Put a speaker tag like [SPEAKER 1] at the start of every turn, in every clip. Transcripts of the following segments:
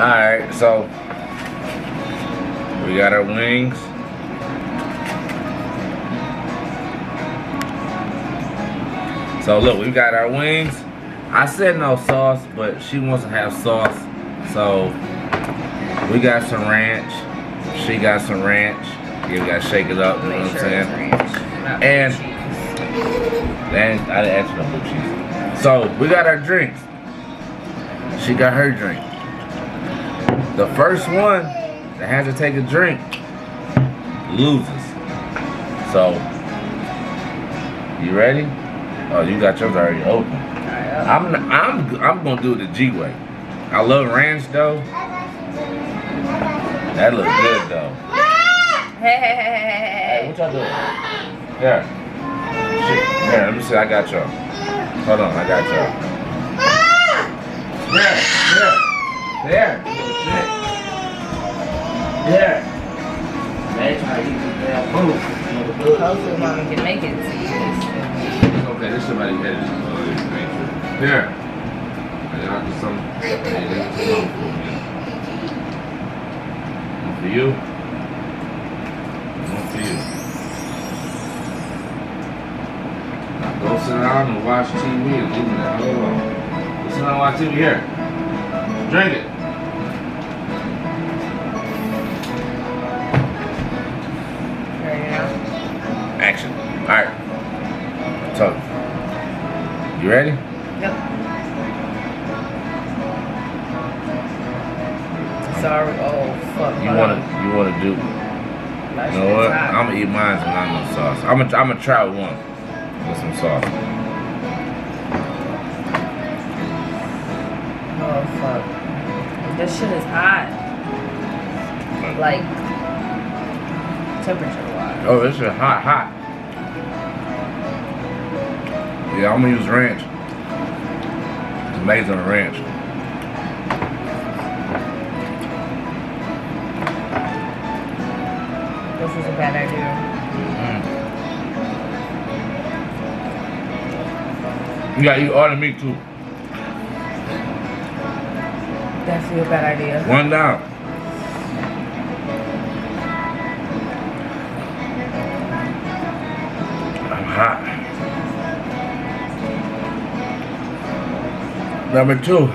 [SPEAKER 1] Alright, so we got our wings. So look, we got our wings. I said no sauce, but she wants to have sauce. So we got some ranch. She got some ranch. You gotta shake it up, you know what I'm saying? And and I didn't ask for no blue cheese. So we got our drinks. She got her drink. The first one that has to take a drink loses. So you ready? Oh, you got yours already open. I'm I'm I'm gonna do it the G way. I love ranch though. That looks good though.
[SPEAKER 2] Hey, hey, hey, hey,
[SPEAKER 1] Hey,
[SPEAKER 2] hey,
[SPEAKER 1] what y'all doing? Here. Shit. Here, let me see. I got y'all. Hold on, I got y'all. There, there, there. Shit. There. That's how you do that move.
[SPEAKER 2] hey. Hopefully mama can make it to you.
[SPEAKER 1] Okay, this somebody had it. Here. I got this some. Hey, this is some for me. One for you. One for you. Now go sit down and watch TV and leave me that hell alone. Go sit down and watch TV here. Drink it.
[SPEAKER 2] You
[SPEAKER 1] ready?
[SPEAKER 2] Yep. Sorry. Oh fuck.
[SPEAKER 1] You wanna
[SPEAKER 2] on.
[SPEAKER 1] you wanna do You know what?
[SPEAKER 2] hot.
[SPEAKER 1] I'm gonna eat mine without no sauce. I'm gonna I'm gonna try one with some sauce.
[SPEAKER 2] Oh fuck. This shit is hot. Like temperature wise.
[SPEAKER 1] Oh, this is hot, hot. Yeah, I'm gonna use ranch. It's amazing on ranch.
[SPEAKER 2] This is a bad idea.
[SPEAKER 1] Mm. You gotta eat all too.
[SPEAKER 2] That's a bad idea.
[SPEAKER 1] One down. Number two.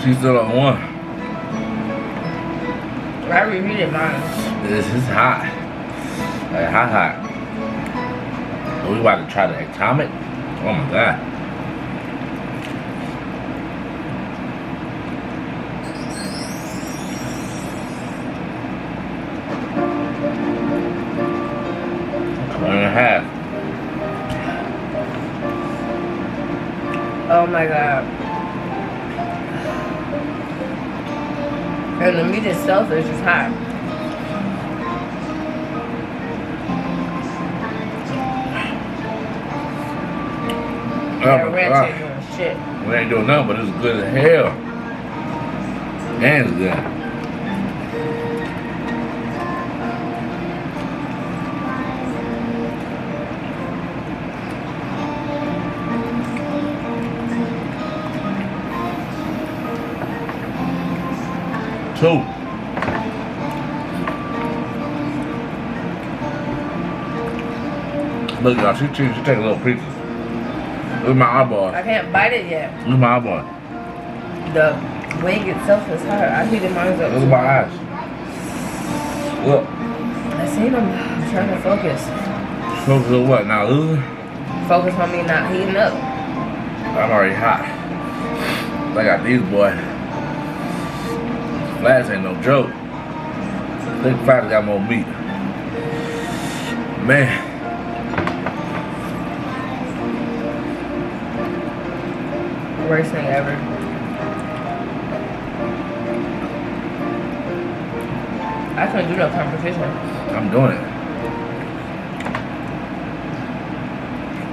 [SPEAKER 1] She's still on one.
[SPEAKER 2] I reheated mine.
[SPEAKER 1] This is hot. Like hot, hot. Are we about to try the atomic? Oh my god. One and a half.
[SPEAKER 2] Oh my god. And the meat itself is just hot.
[SPEAKER 1] Oh
[SPEAKER 2] that
[SPEAKER 1] my
[SPEAKER 2] ranch ain't doing shit.
[SPEAKER 1] We ain't doing nothing, but it's good as hell. And it's good. Two. Look, y'all, she, she, she take a little pieces. Look at my eyeball.
[SPEAKER 2] I can't bite it yet.
[SPEAKER 1] Look at my eyeball.
[SPEAKER 2] The wing itself is hot. I heated mine up.
[SPEAKER 1] Look at my eyes. Look.
[SPEAKER 2] I see them. I'm trying to focus.
[SPEAKER 1] Focus on what now? Losing?
[SPEAKER 2] Focus on me not heating up.
[SPEAKER 1] I'm already hot. I got these boy. Flats ain't no joke. Thick flats got more meat. Man.
[SPEAKER 2] Worst thing ever. I couldn't do no competition.
[SPEAKER 1] I'm doing it.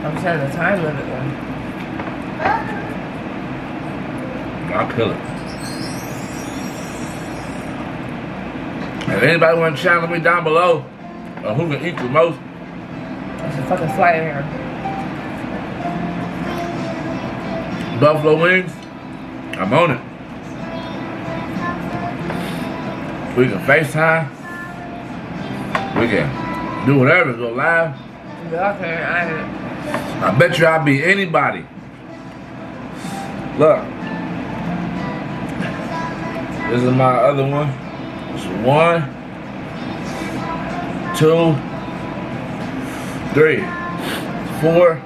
[SPEAKER 2] I'm setting the time limit one.
[SPEAKER 1] I'll kill it. If anybody want to challenge me down below on who can eat the most,
[SPEAKER 2] There's a fucking fly in here.
[SPEAKER 1] buffalo wings, I'm on it. We can FaceTime. We can do whatever, go live.
[SPEAKER 2] Y'all I,
[SPEAKER 1] I bet you I'll be anybody. Look. This is my other one. It's one, two, three, four,